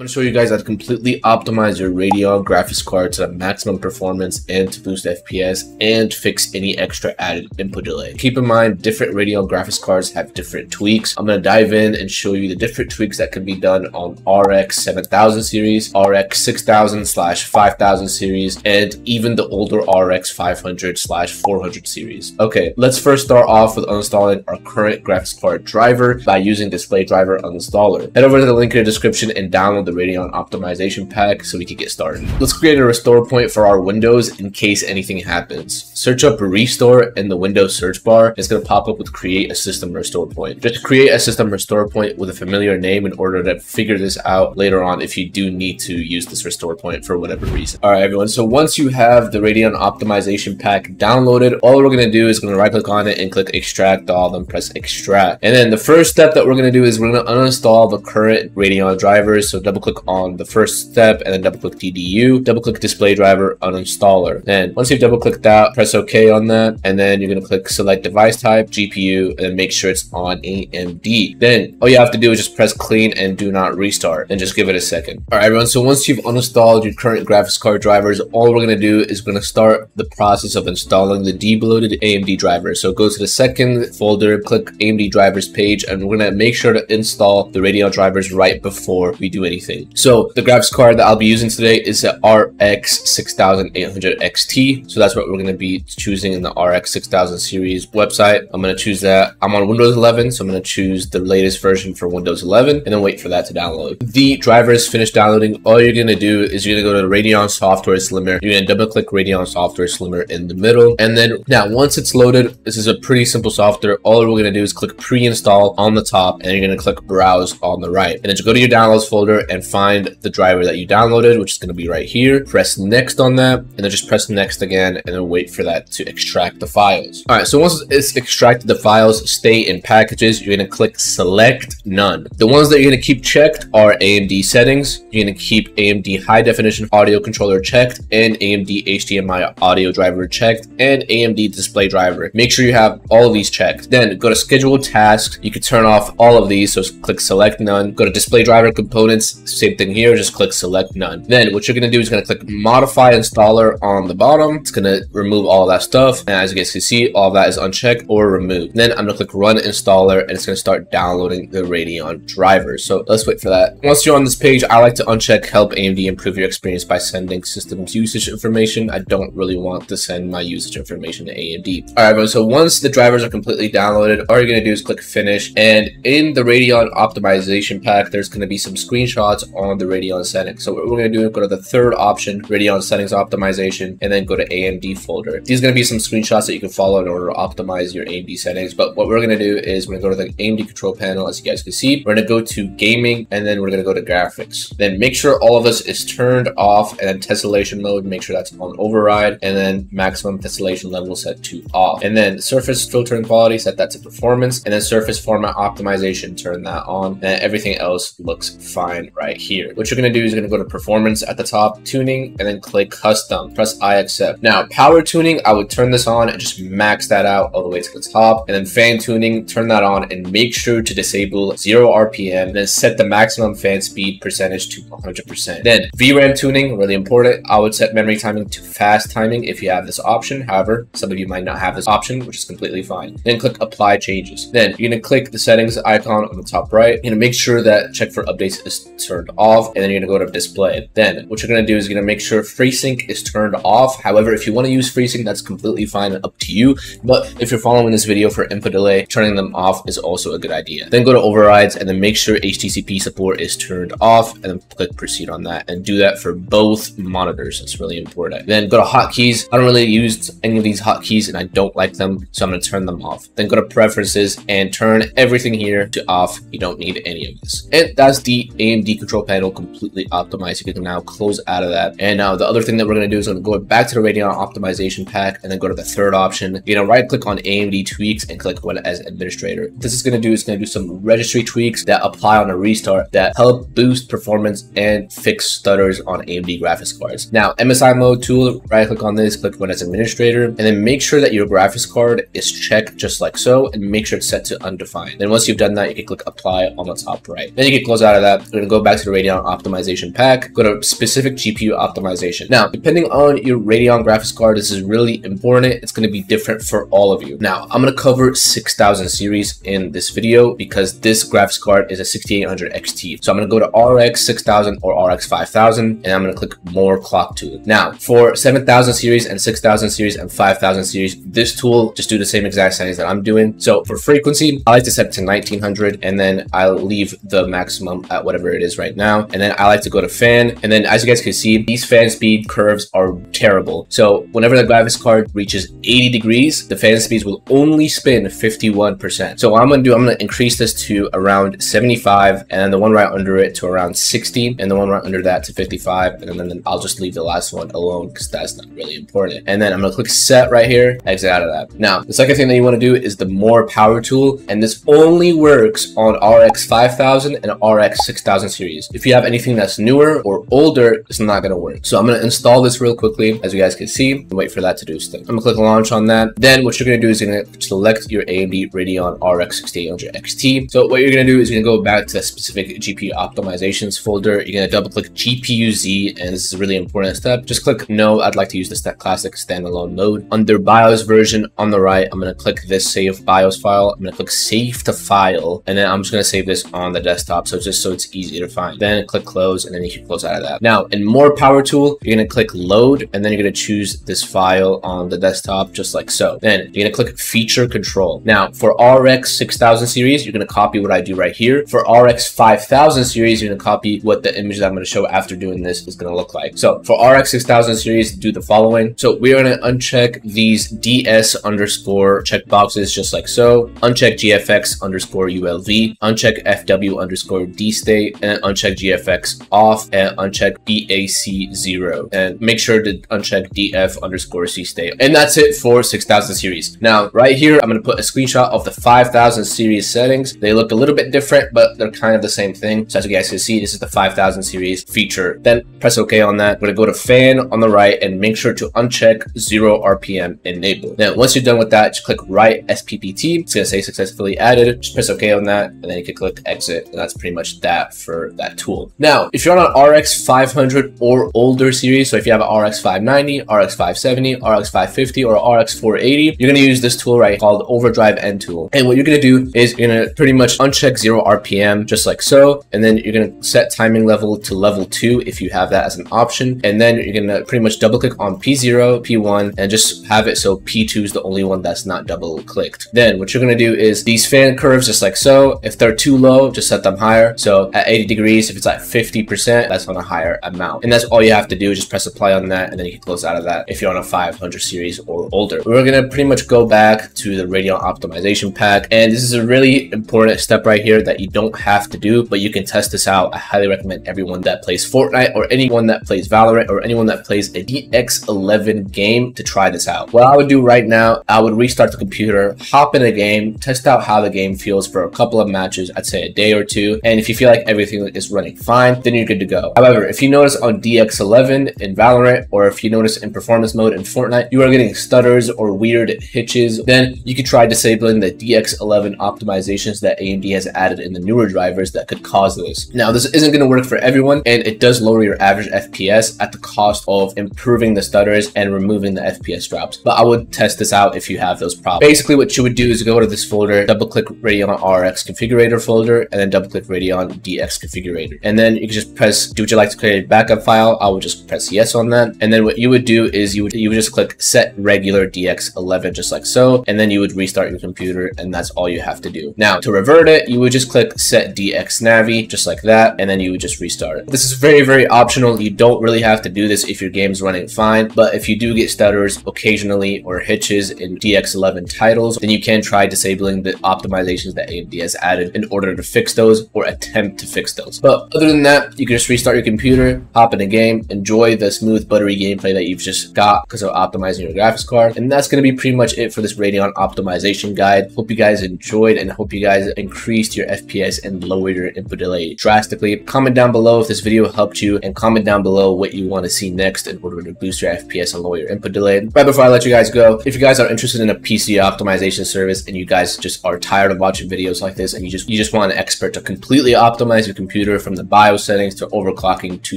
I'm going to show you guys how to completely optimize your Radeon graphics card to the maximum performance and to boost FPS and fix any extra added input delay. Keep in mind, different Radeon graphics cards have different tweaks. I'm going to dive in and show you the different tweaks that can be done on RX 7000 series, RX 6000 slash 5000 series, and even the older RX 500 slash 400 series. Okay, let's first start off with uninstalling our current graphics card driver by using display driver uninstaller. Head over to the link in the description and download the Radeon optimization pack so we can get started. Let's create a restore point for our Windows in case anything happens. Search up restore in the Windows search bar. It's going to pop up with create a system restore point. Just create a system restore point with a familiar name in order to figure this out later on if you do need to use this restore point for whatever reason. All right, everyone. So once you have the Radeon optimization pack downloaded, all we're going to do is going to right click on it and click extract all, then press extract. And then the first step that we're going to do is we're going to uninstall the current Radeon drivers. So double double click on the first step and then double click DDU, double click display driver uninstaller. Then once you've double clicked that, press OK on that. And then you're going to click select device type, GPU, and make sure it's on AMD. Then all you have to do is just press clean and do not restart and just give it a second. All right, everyone. So once you've uninstalled your current graphics card drivers, all we're going to do is we're going to start the process of installing the debloated AMD driver. So go to the second folder, click AMD drivers page, and we're going to make sure to install the Radeon drivers right before we do anything anything. So the graphics card that I'll be using today is the RX 6800 XT. So that's what we're going to be choosing in the RX 6000 series website. I'm going to choose that. I'm on Windows 11, so I'm going to choose the latest version for Windows 11 and then wait for that to download. The driver is finished downloading. All you're going to do is you're going to go to Radeon Software Slimmer. You're going to double click Radeon Software Slimmer in the middle. And then now once it's loaded, this is a pretty simple software. All we're going to do is click pre-install on the top and you're going to click browse on the right. And then just go to your downloads folder and find the driver that you downloaded, which is going to be right here. Press next on that, and then just press next again, and then wait for that to extract the files. All right, so once it's extracted the files, stay in packages, you're going to click select none. The ones that you're going to keep checked are AMD settings. You're going to keep AMD high definition audio controller checked and AMD HDMI audio driver checked and AMD display driver. Make sure you have all of these checked. Then go to schedule tasks. You can turn off all of these. So click select none. Go to display driver components same thing here, just click select none. Then what you're gonna do is gonna click modify installer on the bottom. It's gonna remove all that stuff. And as you guys can see, all that is unchecked or removed. Then I'm gonna click run installer and it's gonna start downloading the Radeon driver. So let's wait for that. Once you're on this page, I like to uncheck help AMD improve your experience by sending systems usage information. I don't really want to send my usage information to AMD. All right, everyone. So once the drivers are completely downloaded, all you're gonna do is click finish. And in the Radeon optimization pack, there's gonna be some screenshots on the Radeon settings. So what we're going to do is go to the third option, Radeon settings optimization, and then go to AMD folder. These are going to be some screenshots that you can follow in order to optimize your AMD settings. But what we're going to do is we're going to go to the AMD control panel, as you guys can see. We're going to go to gaming, and then we're going to go to graphics. Then make sure all of this is turned off, and then tessellation mode, make sure that's on override, and then maximum tessellation level set to off. And then surface filtering quality, set that to performance, and then surface format optimization, turn that on, and everything else looks fine right here. What you're going to do is you're going to go to performance at the top, tuning, and then click custom. Press I accept. Now, power tuning, I would turn this on and just max that out all the way to the top. And then fan tuning, turn that on and make sure to disable 0 RPM. And then set the maximum fan speed percentage to 100%. Then VRAM tuning, really important. I would set memory timing to fast timing if you have this option. However, some of you might not have this option, which is completely fine. Then click apply changes. Then you're to click the settings icon on the top right. You're to make sure that check for updates is turned off and then you're gonna go to display. Then what you're gonna do is you're gonna make sure FreeSync is turned off. However, if you wanna use FreeSync, that's completely fine and up to you. But if you're following this video for input delay, turning them off is also a good idea. Then go to overrides and then make sure HDCP support is turned off and then click proceed on that and do that for both monitors. It's really important. Then go to hotkeys. I don't really use any of these hotkeys and I don't like them, so I'm gonna turn them off. Then go to preferences and turn everything here to off. You don't need any of this. And that's the AMD control panel completely optimized. You can now close out of that. And now the other thing that we're going to do is going to go back to the Radeon optimization pack and then go to the third option. Going to right click on AMD tweaks and click run as administrator. What this is going to do is going to do some registry tweaks that apply on a restart that help boost performance and fix stutters on AMD graphics cards. Now MSI mode tool, right click on this, click run as administrator, and then make sure that your graphics card is checked just like so and make sure it's set to undefined. Then once you've done that, you can click apply on the top right. Then you can close out of that. We're going to go back back to the Radeon optimization pack, go to specific GPU optimization. Now, depending on your Radeon graphics card, this is really important. It's going to be different for all of you. Now, I'm going to cover 6000 series in this video because this graphics card is a 6800 XT. So I'm going to go to RX 6000 or RX 5000 and I'm going to click more clock tool. Now, for 7000 series and 6000 series and 5000 series, this tool just do the same exact settings that I'm doing. So for frequency, I like to set it to 1900 and then I'll leave the maximum at whatever it is right now. And then I like to go to fan. And then as you guys can see, these fan speed curves are terrible. So whenever the graphics card reaches 80 degrees, the fan speeds will only spin 51%. So what I'm to do, I'm to increase this to around 75 and then the one right under it to around 60 and the one right under that to 55. And then, then I'll just leave the last one alone because that's not really important. And then I'm to click set right here, exit out of that. Now, the second thing that you want to do is the more power tool. And this only works on RX 5000 and RX 6000 series. If you have anything that's newer or older, it's not going to work. So I'm going to install this real quickly, as you guys can see, wait for that to do its. I'm to click launch on that. Then what you're going to do is you're going to select your AMD Radeon RX 6800 XT. So what you're going to do is you're to go back to the specific GPU optimizations folder. You're to double click GPU Z, and this is a really important step. Just click no, I'd like to use the classic standalone mode. Under BIOS version on the right, I'm going to click this save BIOS file. I'm to click save to file, and then I'm just going to save this on the desktop. So just so it's easy to find. Then click close, and then you can close out of that. Now in more power tool, you're to click load, and then you're going to choose this file on the desktop, just like so. Then you're to click feature control. Now for RX 6000 series, you're going to copy what I do right here. For RX 5000 series, you're to copy what the image that I'm going to show after doing this is going to look like. So for RX 6000 series, do the following. So we're going to uncheck these DS underscore checkboxes just like so. Uncheck GFX underscore ULV, uncheck FW underscore D state, and uncheck GFX off, and uncheck DAC0 And make sure to uncheck DF underscore C state. And that's it for 6000 series. Now, write here, I'm going to put a screenshot of the 5000 series settings. They look a little bit different, but they're kind of the same thing. So as you guys can see, this is the 5000 series feature. Then press OK on that. I'm going to go to fan on the right and make sure to uncheck zero RPM enable. Now, once you're done with that, just click right SPPT. It's going to say successfully added. Just press OK on that, and then you can click exit. And that's pretty much that for that tool. Now, if you're on an RX 500 or older series, so if you have an RX 590, RX 570, RX 550, or RX 480, you're to use this tool right called Overdrive N tool. And what you're to do is you're to pretty much uncheck zero RPM just like so. And then you're to set timing level to level two if you have that as an option. And then you're to pretty much double click on P0, P1, and just have it so P2 is the only one that's not double clicked. Then what you're to do is these fan curves just like so. If they're too low, just set them higher. So at 80 degrees, if it's at 50%, that's on a higher amount. And that's all you have to do. is Just press apply on that, and then you can close out of that if you're on a 500 series or older. We're going to pretty much go back to the Radeon optimization pack. And this is a really important step right here that you don't have to do, but you can test this out. I highly recommend everyone that plays Fortnite or anyone that plays Valorant or anyone that plays a DX11 game to try this out. What I would do right now, I would restart the computer, hop in a game, test out how the game feels for a couple of matches, I'd say a day or two. And if you feel like everything is running fine, then you're good to go. However, if you notice on DX11 in Valorant, or if you notice in performance mode in Fortnite, you are getting stutters or weird hitches, then you could try disabling the DX11 optimizations that AMD has added in the newer drivers that could cause this. Now, this isn't going to work for everyone, and it does lower your average FPS at the cost of improving the stutters and removing the FPS drops. But I would test this out if you have those problems. Basically, what you would do is go to this folder, double click Radeon RX configurator folder, and then double click Radeon DX configurator. And then you can just press, do would you like to create a backup file? I would just press yes on that. And then what you would do is you would, you would just click set regular DX11, just like so. And then you would restart your computer, and that's all you have to do. Now, to revert it, you would just click set DX Navi, just like that, and then you would just restart it. This is very, very optional. You don't really have to do this if your game's running fine, but if you do get stutters occasionally or hitches in DX11 titles, then you can try disabling the optimizations that AMD has added in order to fix those or attempt to fix those. But other than that, you can just restart your computer, hop in a game, enjoy the smooth, buttery gameplay that you've just got because of optimizing your graphics card. And that's going to be pretty much it for this Radeon optimization guide. Hope you guys enjoyed and hope you guys increased your FPS and lowered your input delay drastically. Comment down below if this video helped you and comment down below what you want to see next in order to boost your FPS and lower your input delay. Right before I let you guys go, if you guys are interested in a PC optimization service and you guys just are tired of watching videos like this and you just you just want an expert to completely optimize your computer computer from the BIOS settings to overclocking to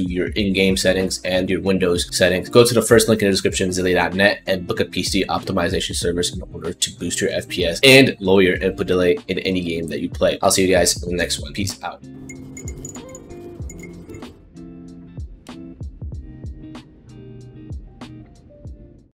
your in-game settings and your Windows settings. Go to the first link in the description, xilly.net, and book a PC optimization service in order to boost your FPS and lower your input delay in any game that you play. I'll see you guys in the next one. Peace out.